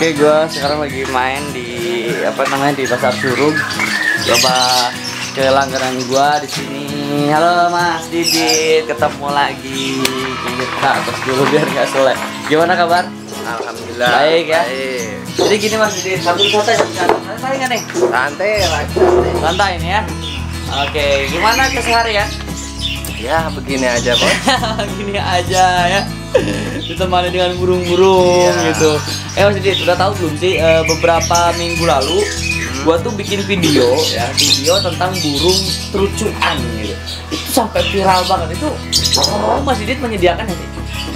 Oke, gua sekarang lagi main di apa namanya di pasar Surung. Coba ke langganan gua di sini. Halo Mas Didit, ketemu lagi. Kita terus dulu biar nggak selek. Gimana kabar? Alhamdulillah. Baik ya. Baik. Jadi gini Mas Didit, sambil santai santai santai nggak nih? Santai lagi. santai. Nih ya. Oke, gimana keseharian? Ya begini aja bos. gini aja ya ditemani dengan burung-burung Iya. gitu eh Mas Didit udah tahu belum sih eh, beberapa minggu lalu gua tuh bikin video ya video tentang burung terucuan gitu itu sampai viral banget itu oh Mas Didit menyediakan ya?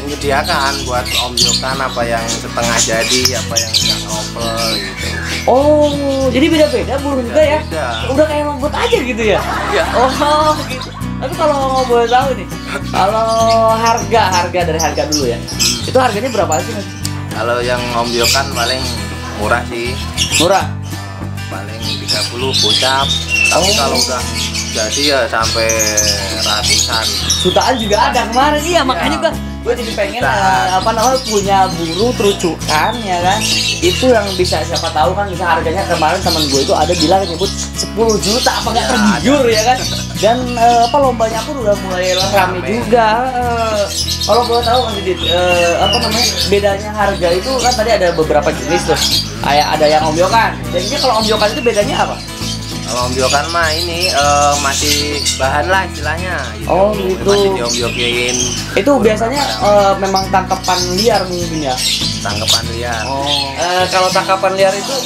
Menyediakan buat om Jokan apa yang setengah jadi, apa yang nggak ngopel gitu. oh jadi beda-beda burung juga ya Beda. udah kayak robot aja gitu ya Iya. oh gitu tapi kalau boleh tahu nih kalau harga harga dari harga dulu ya. Itu harganya berapa sih Mas? Kalau yang om Jokan paling murah sih, murah? Paling 30 gocap. Tapi Oh. kalau udah jadi ya sampai ratusan. jutaan juga ada kemarin. Iya makanya gua gue jadi pengen eh, apa namanya punya burung terucukan ya kan? Itu yang bisa siapa tahu kan bisa harganya kemarin teman gue itu ada bilang nyebut 10 juta apa nggak Ya, tergiur ya kan dan eh, apa lombanya pun udah mulai rame Rame. juga Eh, kalau boleh tahu mas Didit eh, apa namanya bedanya harga itu kan tadi ada beberapa jenis tuh. Kayak ada yang ombyokan jadinya kalau ombyokan itu bedanya apa Kalau om Jokan mah ini eh, masih bahan lah istilahnya. Gitu. Oh, gitu. Masih diom Jokin itu biasanya eh, memang tangkapan liar mungkin ya tangkapan liar. Oh. Eh, kalau tangkapan liar itu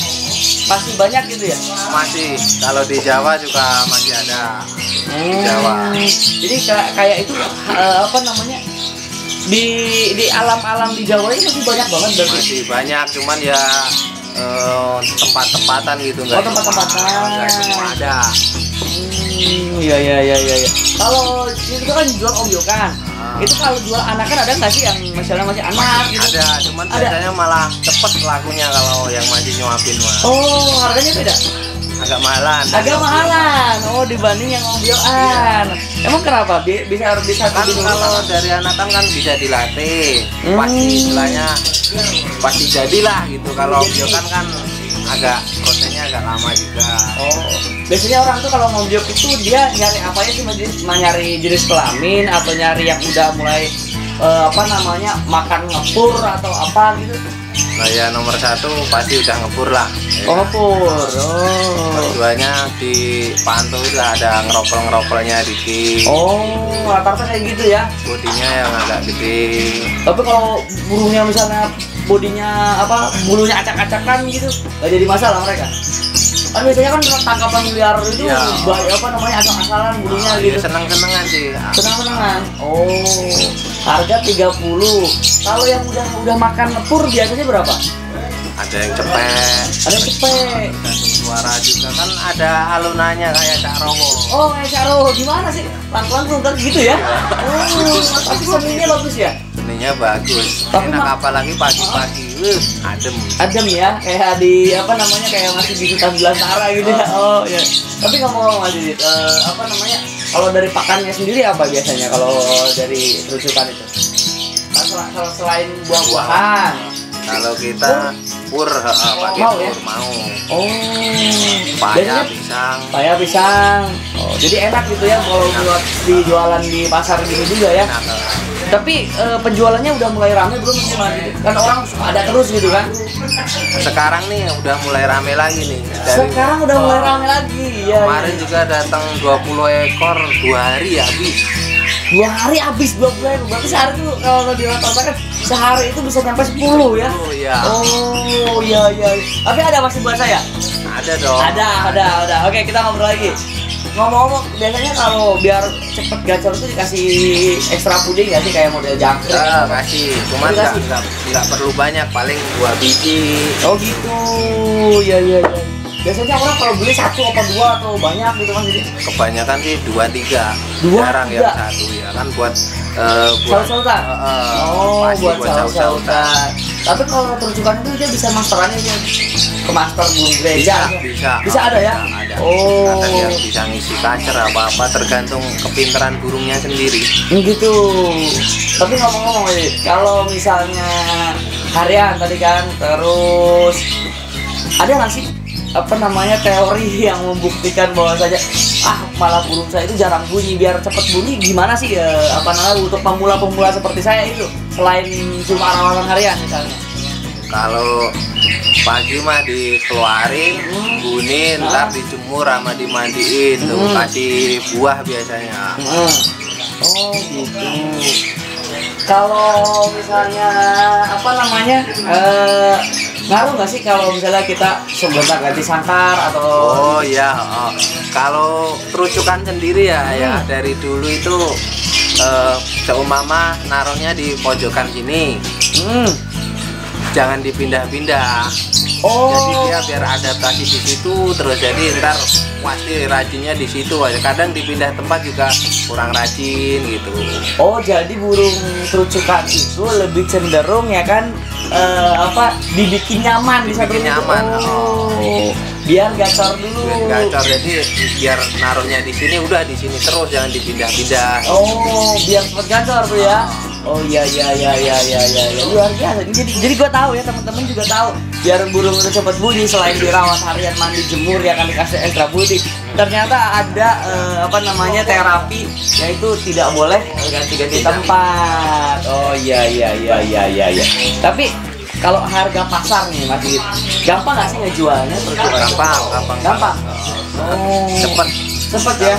masih banyak gitu ya? Masih, kalau di Jawa juga masih ada. Di Jawa. Jadi kayak itu eh, apa namanya? Di di alam-alam di Jawa ini masih banyak banget berarti. Masih banyak, cuman ya eh, tempat-tempatan gitu Oh, tempat-tempatan. Nggak semua ada. Hmm, iya iya iya iya. iya. Kalau itu kan jual ombyokan. Ah. Itu kalau jual anak kan ada nggak sih yang misalnya masih anak gitu? Ada, cuman Ada. biasanya malah cepet lakunya kalau yang masih nyuapin mah. Oh, harganya beda. Agak mahalan. Agak mahalan. Oh, dibanding yang ombyokan. Emang kenapa? Bi- Bisa bisa Kan kalau dari anakan kan bisa dilatih. Hmm. Pasti istilahnya pasti jadilah gitu. Kalau biokan kan agak prosesnya agak lama juga. Oh, biasanya orang tuh kalau ngobiok itu dia nyari apa ya sih? Cuma nyari jenis kelamin atau nyari yang udah mulai eh, apa namanya makan ngepur atau apa gitu? Nah ya nomor satu pasti udah ngebur lah. Oh ngepur. Oh. Keduanya di pantau itu ada ngeropel-ngeropelnya dikit. Oh, rata-rata kayak gitu ya. Bodinya yang agak gede. Tapi kalau burungnya misalnya bodinya apa bulunya acak-acakan gitu, nggak jadi masalah mereka. Kan biasanya kan tangkapan liar itu Iya. baik apa namanya asal-asalan bulunya Nah, gitu. ya seneng-senengan sih. Senang-senangan. Oh, harga 30. Kalau yang udah udah makan ngepur biasanya berapa? Ada yang cepet. Ada yang cepet. Suara juga kan ada alunannya kayak Cak Rowo. Oh, kayak Caro gimana sih? Pelan-pelan kan gitu ya. Oh, tapi seninya bagus ya. Seninya bagus. Tapi Enak apalagi pagi-pagi. Wih, adem. Adem ya, kayak di apa namanya kayak masih di hutan belantara gitu ya. Oh, ya. Tapi ngomong-ngomong Mas Didit, eh, apa namanya? Kalau dari pakannya sendiri apa biasanya kalau dari terusukan itu? Kan Kalau selain buah-buahan. Kalau kita pur, heeh, pakai Mau ya? pur mau. Oh. Paya, pisang. Saya pisang. Oh, jadi enak gitu ya kalau buat dijualan di pasar gini juga ya. Enak. Tapi eh, penjualannya udah mulai rame belum sih? Didit? Kan orang ada terus gitu kan. Sekarang nih udah mulai rame lagi nih. Dari Sekarang udah mulai rame lagi. Ya, kemarin juga datang 20 ekor dua hari habis. dua hari habis dua bulan berarti sehari tuh kalau di rata-rata kan sehari itu bisa sampai 10 ya. Oh iya. Oh iya iya. iya. Tapi ada masih buat saya? Ada dong. Ada, ada, ada. Oke, kita ngobrol lagi. Ngomong-ngomong, biasanya kalau biar cepet gacor itu dikasih ekstra puding nggak sih kayak model jangkrik? Ya, kasih. Cuman nggak perlu banyak, paling dua biji. Oh gitu, ya ya ya. Biasanya orang kalau beli satu apa dua atau banyak gitu kan jadi Kebanyakan sih dua tiga. Dua, Jarang tiga. yang satu ya kan buat eh, buat saus-sausan. Eh, eh, Oh, pasti buat saus-sausan. Tapi kalau terujukan itu dia bisa masterannya dia ke master burung Bisa, gereja. bisa. Bisa ada ya? Bisa, ada. Oh. Yang bisa ngisi kacer apa-apa tergantung kepintaran burungnya sendiri. Hmm, gitu. Tapi ngomong-ngomong, kalau misalnya harian tadi kan terus ada nggak sih apa namanya teori yang membuktikan bahwa saja ah malah burung saya itu jarang bunyi biar cepet bunyi gimana sih eh, apa namanya untuk pemula-pemula seperti saya itu selain cuma rawatan harian misalnya kalau pagi mah dikeluarin Hmm. bunyi Ah. ntar dijemur sama dimandiin tuh Hmm. kasih buah biasanya Hmm. Oh gitu. Kalau misalnya apa namanya eh, ngaruh nggak sih kalau misalnya kita sebentar ganti sangkar atau Oh iya, oh. kalau terucukan sendiri ya ya Hmm. dari dulu itu eh, seumpama naruhnya di pojokan sini, Hmm. jangan dipindah-pindah. Oh. Jadi dia biar adaptasi di situ terus jadi ntar pasti rajinnya di situ aja. Kadang dipindah tempat juga kurang rajin gitu. Oh jadi burung terucukan itu lebih cenderung ya kan eh, apa dibikin nyaman di satu Dibikin nyaman, Oh. Biar gacor dulu. Biar gacor jadi biar naruhnya di sini udah di sini terus jangan dipindah-pindah. Oh, biar cepet gacor tuh ya. Oh iya iya iya iya iya iya ya. luar biasa. Jadi jadi gue tahu ya teman-teman juga tahu biar burung itu cepet bunyi selain dirawat harian mandi jemur ya kan dikasih ekstra putih. Ternyata ada eh, apa namanya terapi yaitu tidak boleh ganti-ganti tempat. Oh iya iya iya iya iya iya. Tapi kalau harga pasar nih Mas gampang nggak sih ngejualnya? Gampang, gampang. Gampang. Oh. Cepet. Cepet ya.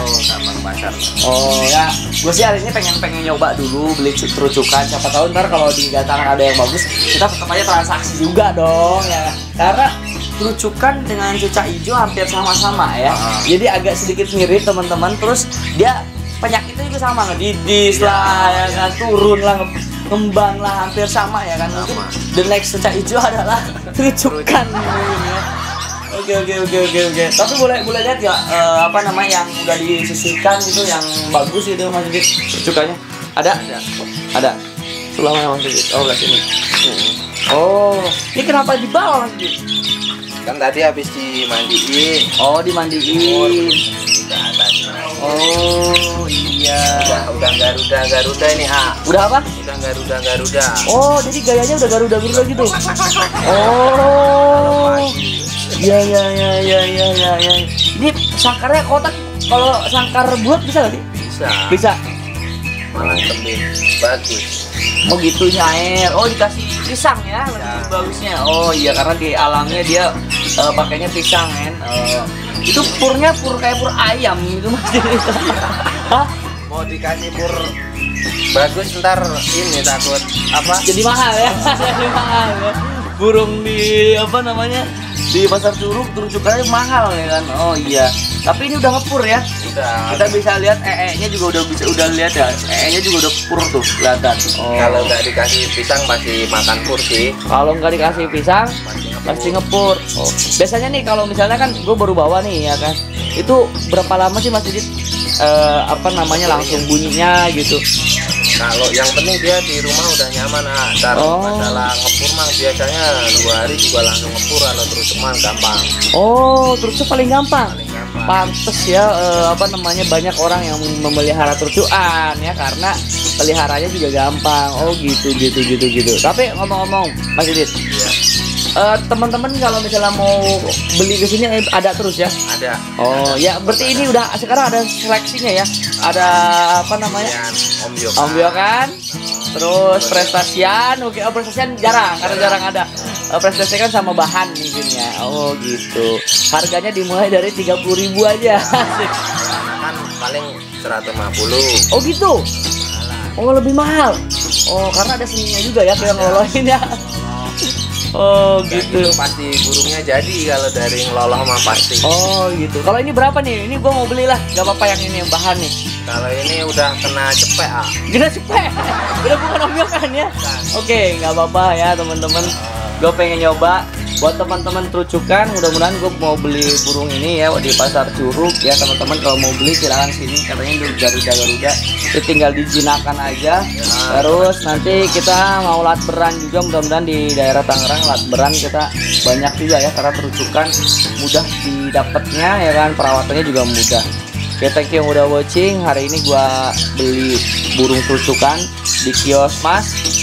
Pasar. Oh ya, gue sih hari ini pengen pengen nyoba dulu beli terucukan. Siapa tahu ntar kalau di Gataran ada yang bagus, kita tetap aja transaksi juga dong ya. Karena terucukan dengan cucak hijau hampir sama-sama ya. Ah. Jadi agak sedikit mirip teman-teman. Terus dia penyakitnya juga sama ngedidis Iya, lah, ya kan turun lah, ngembang lah hampir sama ya kan. Mungkin Sama. the next cucak hijau adalah terucukan. ya. Oke oke oke oke oke. Tapi boleh boleh lihat ya eh, apa namanya yang udah disisihkan itu yang bagus itu Mas Didit cucukanya. Ada? Ada. Ada. Sulawnya Mas. Oh, belah sini. Oh, ini kenapa di bawah Mas? Kan tadi habis dimandiin. Oh, dimandiin. Atas. Oh, iya. Udah udah garuda garuda ini ah. Udah apa? Udah garuda garuda. Oh, jadi gayanya udah garuda-garuda gitu. Oh. Iya iya iya iya iya iya. Ya. Ini sangkarnya kotak. Kalau sangkar buat bisa nggak sih? Bisa. Bisa. Malah tembik. Bagus. Oh gitu nyair. Oh dikasih pisang ya lebih Ya. bagusnya. Oh iya karena di alamnya dia eh, pakainya pisang kan. Eh, itu purnya pur kayak pur ayam gitu mas. Hah? Mau dikasih pur bagus ntar ini takut apa? Jadi mahal ya. Jadi mahal ya. Burung di apa namanya di pasar curug terucukannya mahal ya kan. Oh iya. Tapi ini udah ngepur ya. Udah. Kita bisa lihat ee-nya juga udah bisa udah lihat ya. ee-nya juga udah pur tuh kelihatan. Oh. Kalau nggak dikasih pisang pasti makan pur sih. Kalau nggak dikasih pisang Pasti ngepur. pasti ngepur. Oh. Biasanya nih kalau misalnya kan gue baru bawa nih ya kan. Itu berapa lama sih Mas Didit eh, apa namanya langsung bunyinya gitu. Kalau yang penting dia di rumah udah nyaman ah. Ntar Oh. masalah ngepur mang biasanya dua hari juga langsung ngepur kalau terus cuman gampang. Oh, terus paling gampang. Paling gampang. Pantes ya eh, apa namanya banyak orang yang memelihara tercuan ya karena peliharanya juga gampang. Oh gitu gitu gitu gitu. Tapi ngomong-ngomong Mas Didit, Iya. Eh, teman-teman kalau misalnya mau beli ke sini eh, ada terus ya? Ada. Oh ya, berarti ini udah sekarang ada seleksinya ya. Ada apa namanya? Kemudian Om Yoga. Om kan? Terus prestasian, oke oh, prestasian jarang karena jarang ada. Eh, prestasi kan sama bahan mungkin ya. Oh gitu. Harganya dimulai dari 30.000 ribu aja. Asik. kan paling 150. oh gitu. Oh lebih mahal. Oh karena ada seninya juga ya kayak ngelolohin ya. Oh Dan gitu. itu pasti burungnya jadi kalau dari ngeloloh mah pasti. Oh gitu. Kalau ini berapa nih? Ini gua mau beli lah. Gak apa-apa yang ini yang bahan nih. Kalau ini udah kena cepet ah. Gila cepet. Udah bukan om kan ya. Oke, nggak apa-apa ya teman-teman. Gue pengen nyoba. Buat teman-teman terucukan, mudah-mudahan gue mau beli burung ini ya di pasar Curug ya teman-teman. Kalau mau beli silahkan sini. Katanya di Garuda Garuda. Itu tinggal dijinakan aja. Terus nanti kita mau latberan juga mudah-mudahan di daerah Tangerang latberan kita banyak juga ya karena terucukan mudah didapatnya ya kan perawatannya juga mudah. Oke, thank you yang udah watching. Hari ini gua beli burung terucukan di kios Mas.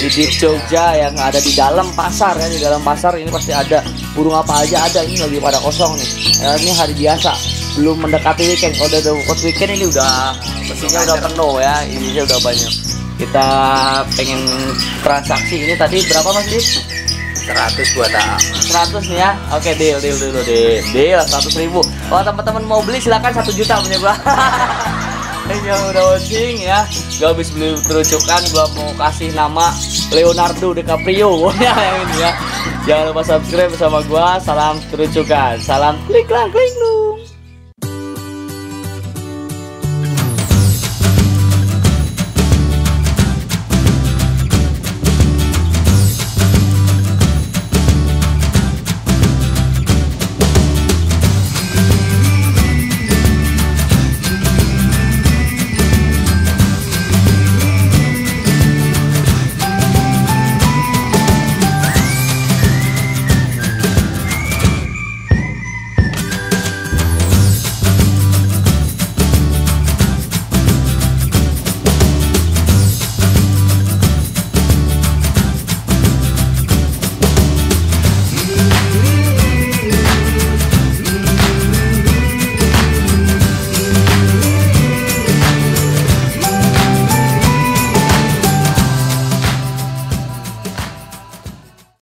Di Deep Jogja yang ada di dalam pasar ya di dalam pasar ini pasti ada. Burung apa aja ada ini lagi pada kosong nih. Ya, ini hari biasa belum mendekati weekend. Kalau udah dekat weekend ini udah mesinnya udah penuh ya ini udah banyak. Kita pengen transaksi. Ini tadi berapa mas Dit? 100 buat AA 100 nih ya? Oke deal deal dulu deal deal 100 ribu. Kalau teman-teman mau beli silakan satu juta punya gua yang udah watching ya. Gua habis beli terucukan gua mau kasih nama Leonardo DiCaprio. Ya yang ini ya. Jangan lupa subscribe bersama gua. Salam terucukan. Salam klik lah klik lu